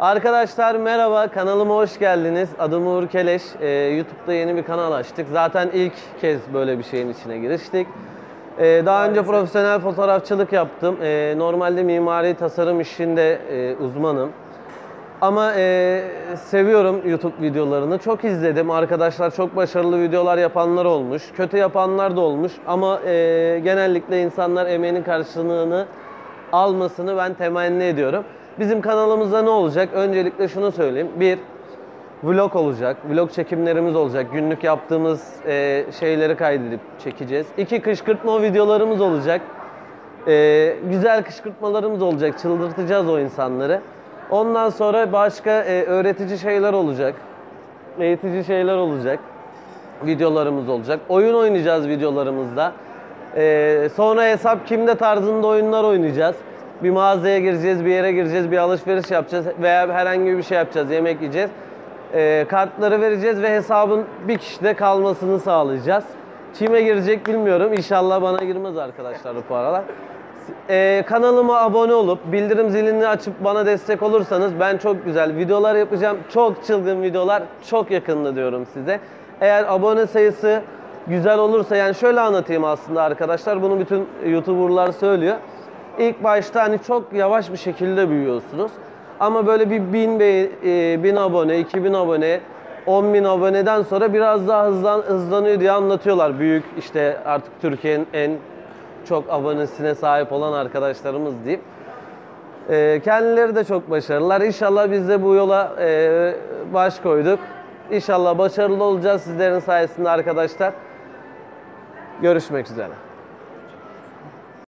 Arkadaşlar merhaba, kanalıma hoş geldiniz. Adım Uğur Keleş. Ee, YouTube'da yeni bir kanal açtık. Zaten ilk kez böyle bir şeyin içine giriştik. Ee, daha önce profesyonel fotoğrafçılık yaptım. Ee, normalde mimari tasarım işinde e, uzmanım. Ama e, seviyorum YouTube videolarını. Çok izledim. Arkadaşlar çok başarılı videolar yapanlar olmuş. Kötü yapanlar da olmuş. Ama e, genellikle insanlar emeğinin karşılığını almasını ben temenni ediyorum. Bizim kanalımızda ne olacak? Öncelikle şunu söyleyeyim. Bir, vlog olacak. Vlog çekimlerimiz olacak. Günlük yaptığımız e, şeyleri kaydedip çekeceğiz. İki, kışkırtma videolarımız olacak. E, güzel kışkırtmalarımız olacak. Çıldırtacağız o insanları. Ondan sonra başka e, öğretici şeyler olacak. Eğitici şeyler olacak. Videolarımız olacak. Oyun oynayacağız videolarımızda. E, sonra hesap kimde tarzında oyunlar oynayacağız. Bir mağazaya gireceğiz, bir yere gireceğiz, bir alışveriş yapacağız veya herhangi bir şey yapacağız, yemek yiyeceğiz. E, kartları vereceğiz ve hesabın bir kişide kalmasını sağlayacağız. Kime girecek bilmiyorum. İnşallah bana girmez arkadaşlar bu paralar. Ee, kanalıma abone olup bildirim zilini açıp bana destek olursanız ben çok güzel videolar yapacağım. Çok çılgın videolar çok yakında diyorum size. Eğer abone sayısı güzel olursa yani şöyle anlatayım aslında arkadaşlar bunu bütün YouTuber'lar söylüyor. İlk başta hani çok yavaş bir şekilde büyüyorsunuz. Ama böyle bir bin, e, bin abone, 2000 abone, 10 bin aboneden sonra biraz daha hızlan, hızlanıyor diye anlatıyorlar. Büyük işte artık Türkiye'nin en çok abonesine sahip olan arkadaşlarımız diyeyim. Ee, kendileri de çok başarılılar. İnşallah biz de bu yola e, baş koyduk. İnşallah başarılı olacağız sizlerin sayesinde arkadaşlar. Görüşmek üzere.